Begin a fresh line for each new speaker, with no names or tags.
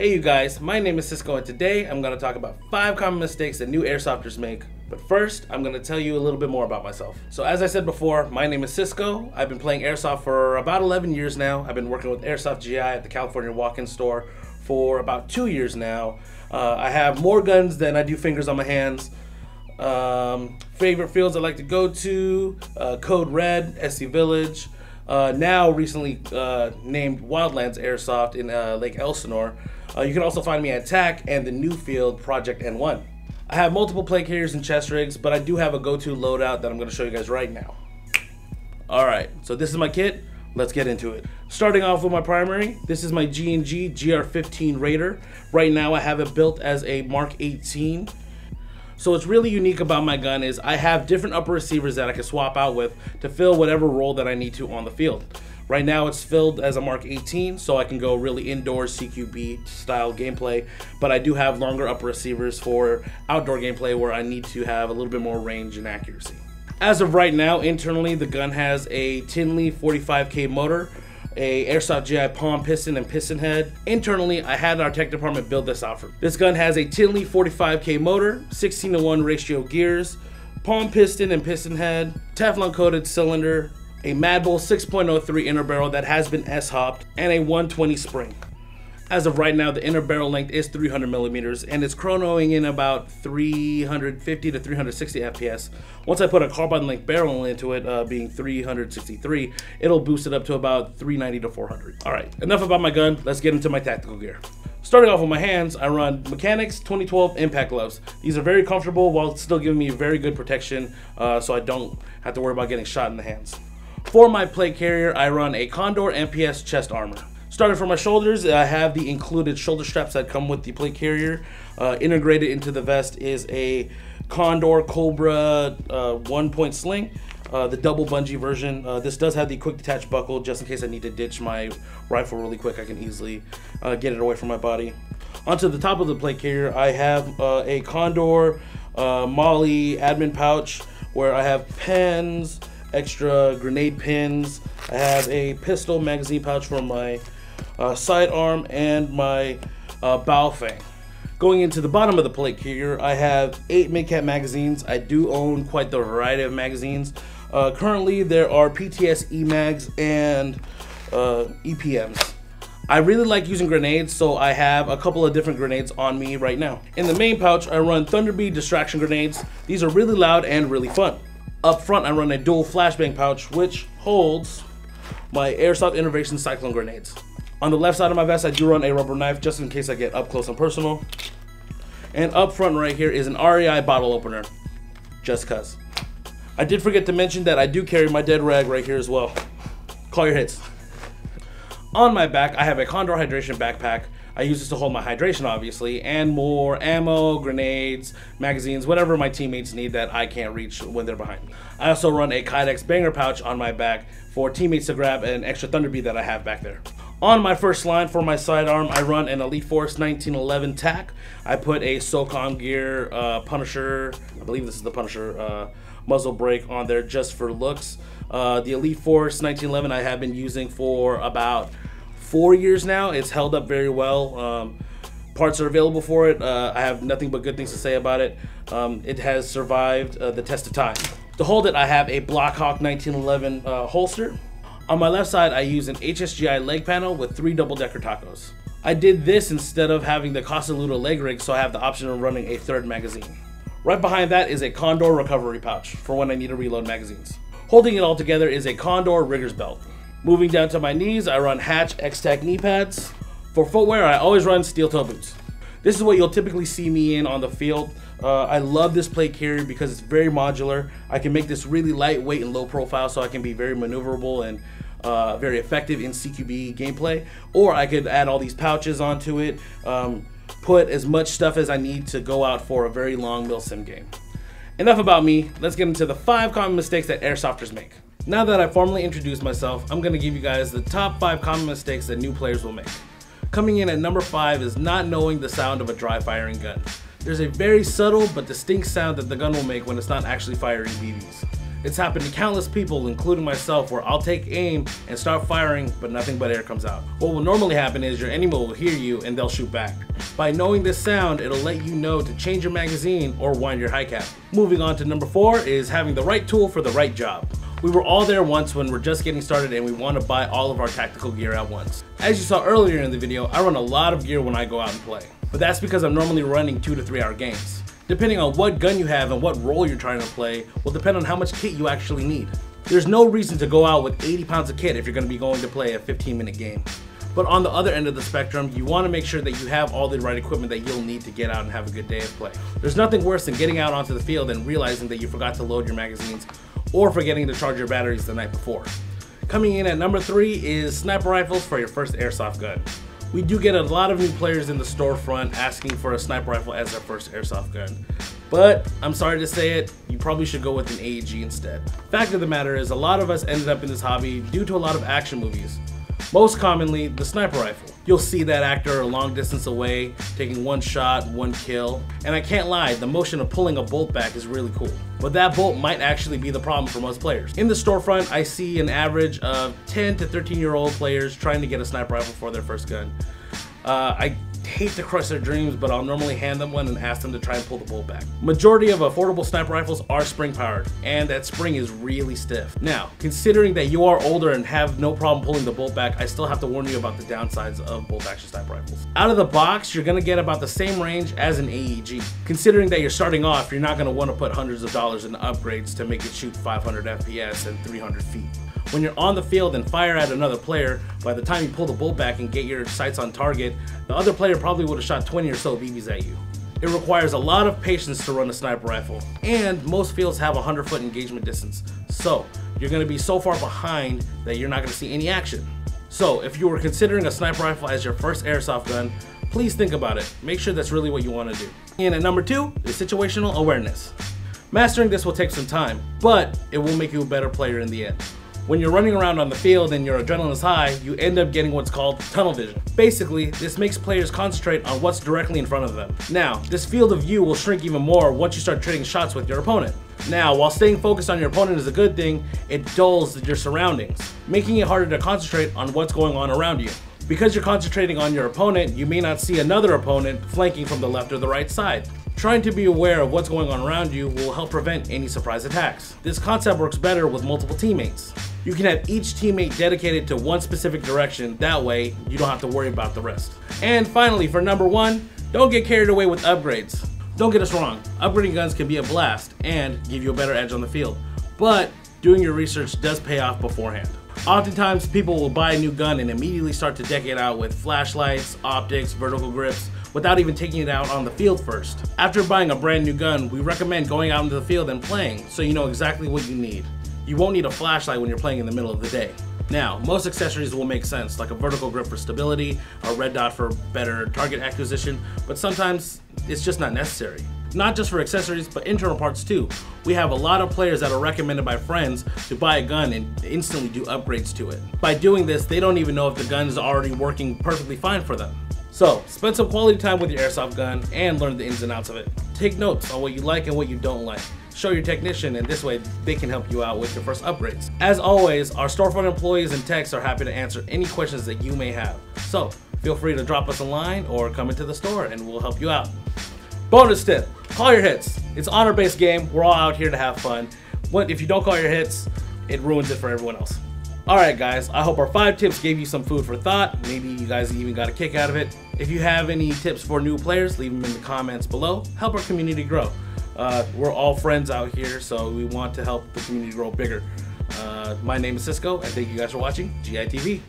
Hey you guys, my name is Cisco and today I'm going to talk about 5 common mistakes that new airsofters make. But first, I'm going to tell you a little bit more about myself. So as I said before, my name is Cisco. I've been playing airsoft for about 11 years now. I've been working with Airsoft GI at the California Walk-In Store for about 2 years now. Uh, I have more guns than I do fingers on my hands. Um, favorite fields I like to go to, uh, Code Red, SC Village, uh, now recently uh, named Wildlands Airsoft in uh, Lake Elsinore. Uh, you can also find me at TAC and the new field Project N1. I have multiple plate carriers and chest rigs, but I do have a go-to loadout that I'm going to show you guys right now. Alright, so this is my kit. Let's get into it. Starting off with my primary, this is my G&G GR15 Raider. Right now I have it built as a Mark 18 so what's really unique about my gun is I have different upper receivers that I can swap out with to fill whatever role that I need to on the field. Right now it's filled as a Mark 18, so I can go really indoors CQB style gameplay, but I do have longer upper receivers for outdoor gameplay where I need to have a little bit more range and accuracy. As of right now, internally the gun has a Tinley 45K motor, a Airsoft GI POM piston and piston head. Internally, I had our tech department build this out for me. This gun has a Tinley 45K motor, 16 to 1 ratio gears, POM piston and piston head, Teflon coated cylinder, a Mad Bull 6.03 inner barrel that has been S-hopped, and a 120 spring. As of right now, the inner barrel length is 300 millimeters and it's chronoing in about 350 to 360 FPS. Once I put a carbine length barrel into it, uh, being 363, it'll boost it up to about 390 to 400. All right, enough about my gun. Let's get into my tactical gear. Starting off with my hands, I run Mechanix 2012 impact gloves. These are very comfortable while still giving me very good protection uh, so I don't have to worry about getting shot in the hands. For my plate carrier, I run a Condor MPS chest armor. Starting from my shoulders, I have the included shoulder straps that come with the plate carrier. Uh, integrated into the vest is a Condor Cobra uh, one point sling. Uh, the double bungee version. Uh, this does have the quick detach buckle just in case I need to ditch my rifle really quick. I can easily uh, get it away from my body. Onto the top of the plate carrier, I have uh, a Condor uh, MOLLE admin pouch where I have pens, extra grenade pins. I have a pistol magazine pouch for my uh, sidearm, and my uh, Baofeng. Going into the bottom of the plate here, I have eight mid-cap magazines. I do own quite the variety of magazines. Uh, currently, there are PTS EMAGs and uh, EPMs. I really like using grenades, so I have a couple of different grenades on me right now. In the main pouch, I run Thunder B distraction grenades. These are really loud and really fun. Up front, I run a dual flashbang pouch, which holds my Airsoft Innovation Cyclone grenades. On the left side of my vest, I do run a rubber knife just in case I get up close and personal. And up front right here is an REI bottle opener, just cuz. I did forget to mention that I do carry my dead rag right here as well. Call your hits. On my back, I have a Condor Hydration backpack. I use this to hold my hydration, obviously, and more ammo, grenades, magazines, whatever my teammates need that I can't reach when they're behind me. I also run a Kydex banger pouch on my back for teammates to grab an extra Thunder B that I have back there. On my first line for my sidearm, I run an Elite Force 1911 TAC. I put a SOCOM Gear uh, Punisher, I believe this is the Punisher uh, muzzle brake on there just for looks. Uh, the Elite Force 1911 I have been using for about four years now. It's held up very well. Um, parts are available for it. Uh, I have nothing but good things to say about it. Um, it has survived uh, the test of time. To hold it, I have a Blackhawk 1911 uh, holster. On my left side, I use an HSGI leg panel with three double-decker tacos. I did this instead of having the Costa leg rig, so I have the option of running a third magazine. Right behind that is a Condor recovery pouch for when I need to reload magazines. Holding it all together is a Condor rigger's belt. Moving down to my knees, I run Hatch X-Tac knee pads. For footwear, I always run steel toe boots. This is what you'll typically see me in on the field. Uh, I love this plate carrier because it's very modular. I can make this really lightweight and low profile so I can be very maneuverable and uh, very effective in CQB gameplay. Or I could add all these pouches onto it, um, put as much stuff as I need to go out for a very long milsim game. Enough about me, let's get into the five common mistakes that airsofters make. Now that I formally introduced myself, I'm to give you guys the top five common mistakes that new players will make. Coming in at number five is not knowing the sound of a dry firing gun. There's a very subtle but distinct sound that the gun will make when it's not actually firing BBs. It's happened to countless people, including myself, where I'll take aim and start firing, but nothing but air comes out. What will normally happen is your enemy will hear you and they'll shoot back. By knowing this sound, it'll let you know to change your magazine or wind your high cap. Moving on to number four is having the right tool for the right job. We were all there once when we're just getting started and we want to buy all of our tactical gear at once. As you saw earlier in the video, I run a lot of gear when I go out and play. But that's because I'm normally running two to three hour games. Depending on what gun you have and what role you're trying to play will depend on how much kit you actually need. There's no reason to go out with 80 pounds of kit if you're going to be going to play a 15 minute game. But on the other end of the spectrum, you want to make sure that you have all the right equipment that you'll need to get out and have a good day of play. There's nothing worse than getting out onto the field and realizing that you forgot to load your magazines or forgetting to charge your batteries the night before. Coming in at number three is sniper rifles for your first airsoft gun. We do get a lot of new players in the storefront asking for a sniper rifle as their first airsoft gun. But I'm sorry to say it, you probably should go with an AEG instead. Fact of the matter is, a lot of us ended up in this hobby due to a lot of action movies. Most commonly, the sniper rifle. You'll see that actor a long distance away, taking one shot, one kill. And I can't lie, the motion of pulling a bolt back is really cool. But that bolt might actually be the problem for most players. In the storefront, I see an average of 10 to 13 year old players trying to get a sniper rifle for their first gun. Uh, I hate to crush their dreams, but I'll normally hand them one and ask them to try and pull the bolt back. Majority of affordable sniper rifles are spring powered, and that spring is really stiff. Now, considering that you are older and have no problem pulling the bolt back, I still have to warn you about the downsides of bolt action sniper rifles. Out of the box, you're gonna get about the same range as an AEG. Considering that you're starting off, you're not gonna wanna put hundreds of dollars in upgrades to make it shoot 500 FPS and 300 feet. When you're on the field and fire at another player, by the time you pull the bolt back and get your sights on target, the other player probably would have shot 20 or so BBs at you. It requires a lot of patience to run a sniper rifle, and most fields have a 100 foot engagement distance, so you're going to be so far behind that you're not going to see any action. So, if you were considering a sniper rifle as your first airsoft gun, please think about it. Make sure that's really what you want to do. And at number two is situational awareness. Mastering this will take some time, but it will make you a better player in the end. When you're running around on the field and your adrenaline is high, you end up getting what's called tunnel vision. Basically, this makes players concentrate on what's directly in front of them. Now, this field of view will shrink even more once you start trading shots with your opponent. Now, while staying focused on your opponent is a good thing, it dulls your surroundings, making it harder to concentrate on what's going on around you. Because you're concentrating on your opponent, you may not see another opponent flanking from the left or the right side. Trying to be aware of what's going on around you will help prevent any surprise attacks. This concept works better with multiple teammates. You can have each teammate dedicated to one specific direction, that way you don't have to worry about the rest. And finally, for number one, don't get carried away with upgrades. Don't get us wrong, upgrading guns can be a blast and give you a better edge on the field, but doing your research does pay off beforehand. Oftentimes, people will buy a new gun and immediately start to deck it out with flashlights, optics, vertical grips, without even taking it out on the field first. After buying a brand new gun, we recommend going out into the field and playing so you know exactly what you need. You won't need a flashlight when you're playing in the middle of the day. Now, most accessories will make sense, like a vertical grip for stability, a red dot for better target acquisition, but sometimes it's just not necessary. Not just for accessories, but internal parts too. We have a lot of players that are recommended by friends to buy a gun and instantly do upgrades to it. By doing this, they don't even know if the gun is already working perfectly fine for them. So, spend some quality time with your airsoft gun and learn the ins and outs of it. Take notes on what you like and what you don't like show your technician, and this way they can help you out with your first upgrades. As always, our storefront employees and techs are happy to answer any questions that you may have. So feel free to drop us a line or come into the store and we'll help you out. Bonus tip, call your hits. It's honor-based game. We're all out here to have fun. What if you don't call your hits, it ruins it for everyone else. Alright guys, I hope our five tips gave you some food for thought. Maybe you guys even got a kick out of it. If you have any tips for new players, leave them in the comments below. Help our community grow. Uh, we're all friends out here, so we want to help the community grow bigger. Uh, my name is Cisco, and thank you guys for watching GITV.